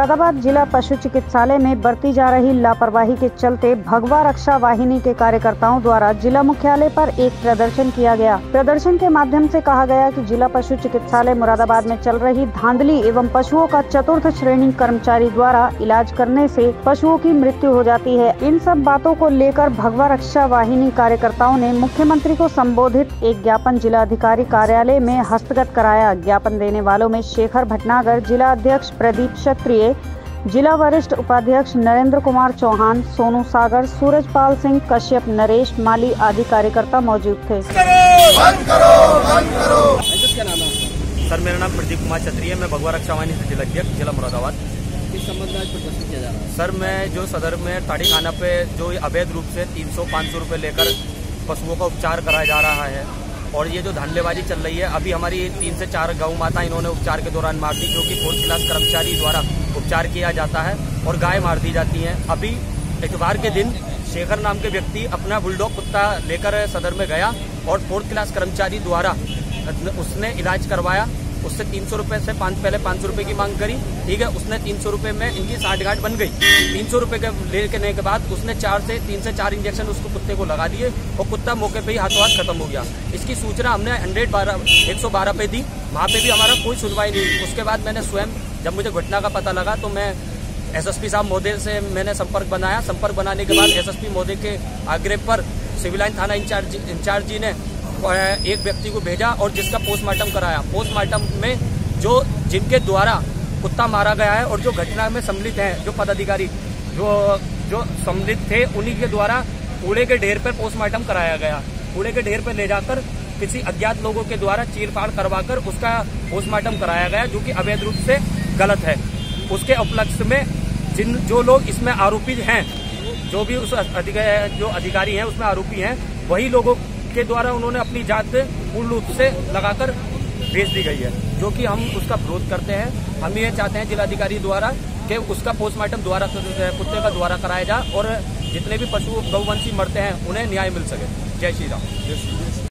मुरादाबाद जिला पशु चिकित्सालय में बरती जा रही लापरवाही के चलते भगवा रक्षा वाहिनी के कार्यकर्ताओं द्वारा जिला मुख्यालय पर एक प्रदर्शन किया गया। प्रदर्शन के माध्यम से कहा गया कि जिला पशु चिकित्सालय मुरादाबाद में चल रही धांधली एवं पशुओं का चतुर्थ श्रेणी कर्मचारी द्वारा इलाज करने से पशुओं की मृत्यु हो जाती है। इन सब बातों को लेकर भगवा रक्षा वाहिनी कार्यकर्ताओं ने मुख्यमंत्री को संबोधित एक ज्ञापन जिला अधिकारी कार्यालय में हस्तगत कराया। ज्ञापन देने वालों में शेखर भटनागर, जिला अध्यक्ष प्रदीप क्षत्रिय जिला वरिष्ठ उपाध्यक्ष नरेंद्र कुमार चौहान सोनू सागर सूरजपाल सिंह कश्यप नरेश माली आदि कार्यकर्ता मौजूद थे। बंद करो बंद करो क्या नाम है सर मेरा नाम प्रदीप कुमार छत्री है। मैं भगवा रक्षा वाहिनी से जिलाध्यक्ष जिला मुरादाबाद। किस संबंध में आज प्रदर्शन किया जा रहा है। सर मैं जो सदर में ताड़ी खाना पे जो अवैध रूप से 300-500 रुपए लेकर पशुओं का उपचार कराया जा रहा है और ये जो धांधलेबाजी चल रही है अभी हमारी तीन से चार गौ माता इन्होंने उपचार के दौरान मार दी जो कि फोर्थ क्लास कर्मचारी द्वारा उपचार किया जाता है और गाय मार दी जाती है। अभी इतवार के दिन शेखर नाम के व्यक्ति अपना बुलडॉग कुत्ता लेकर सदर में गया और फोर्थ क्लास कर्मचारी द्वारा उसने इलाज करवाया। उससे तीन सौ रुपये से पाँच पहले पाँच सौ रुपये की मांग करी। ठीक है, उसने तीन सौ रुपये में इनकी साठ गांठ बन गई। तीन सौ रुपये के लेने के बाद उसने चार से तीन से चार इंजेक्शन उसको कुत्ते को लगा दिए और कुत्ता मौके पे ही हाथों हाथ खत्म हो गया। इसकी सूचना हमने हंड्रेड बारह, एक सौ बारह पे दी। वहाँ पे भी हमारा कोई सुनवाई नहीं। उसके बाद मैंने स्वयं जब मुझे घटना का पता लगा तो मैं एसएसपी साहब महोदय से मैंने संपर्क बनाया। संपर्क बनाने के बाद एसएसपी महोदय के आग्रह पर सिविल लाइन थाना इंचार्ज इंचार्ज जी ने एक व्यक्ति को भेजा और जिसका पोस्टमार्टम कराया। पोस्टमार्टम में जो, जिनके द्वारा कुत्ता मारा गया है और जो घटना में सम्मिलित हैं, जो पदाधिकारी, जो जो सम्मिलित थे, उन्हीं के द्वारा कूड़े के ढेर पर पोस्टमार्टम कराया गया। कूड़े के ढेर पर ले जाकर किसी अज्ञात लोगों के द्वारा चीरफाड़ करवाकर उसका पोस्टमार्टम कराया गया, जो कि अवैध रूप से गलत है। उसके उपलक्ष्य में जिन, जो लोग इसमें आरोपी हैं, जो भी उस अधिकारी जो अधिकारी हैं, उसमें आरोपी हैं, वही लोगों के द्वारा उन्होंने अपनी जात पूर्ण रूप से लगाकर भेज दी गई है, जो कि हम उसका विरोध करते हैं। हम ये चाहते हैं जिलाधिकारी द्वारा कि उसका पोस्टमार्टम द्वारा, कुत्ते का द्वारा कराया जाए और जितने भी पशु गौवंशी मरते हैं, उन्हें न्याय मिल सके। जय श्री राम।